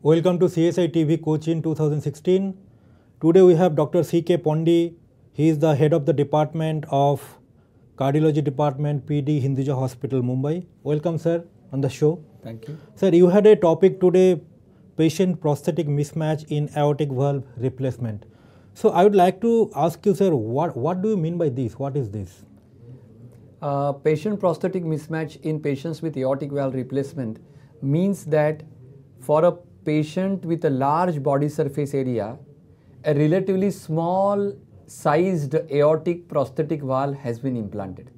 Welcome to CSI TV Cochin 2016. Today we have Dr. C.K. Ponde. He is the head of the department of cardiology department, PD Hinduja Hospital, Mumbai. Welcome, sir, on the show. Thank you. Sir, you had a topic today, patient prosthetic mismatch in aortic valve replacement. So I would like to ask you, sir, what, what do you mean by this? What is this? Uh, patient prosthetic mismatch in patients with aortic valve replacement means that for a patient with a large body surface area, a relatively small sized aortic prosthetic valve has been implanted.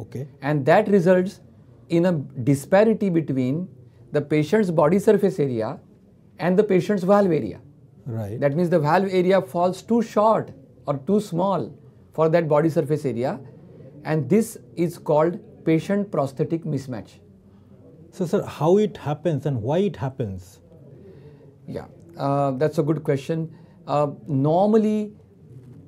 Okay. And that results in a disparity between the patient's body surface area and the patient's valve area. Right. That means the valve area falls too short or too small for that body surface area and this is called patient prosthetic mismatch. So, sir, how it happens and why it happens? Yeah, uh, that's a good question. Uh, normally,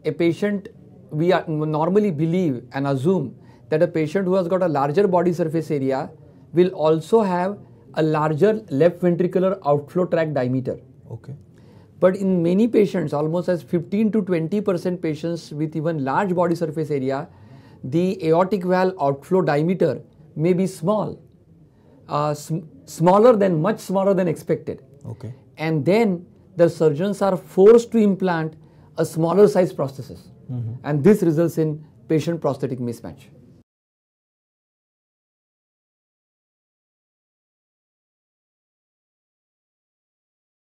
a patient, we are, normally believe and assume that a patient who has got a larger body surface area will also have a larger left ventricular outflow tract diameter. Okay. But in many patients, almost as 15 to 20 percent patients with even large body surface area, the aortic valve outflow diameter may be small, uh, sm smaller than, much smaller than expected. Okay. And then the surgeons are forced to implant a smaller size prosthesis. Mm-hmm. And this results in patient prosthetic mismatch.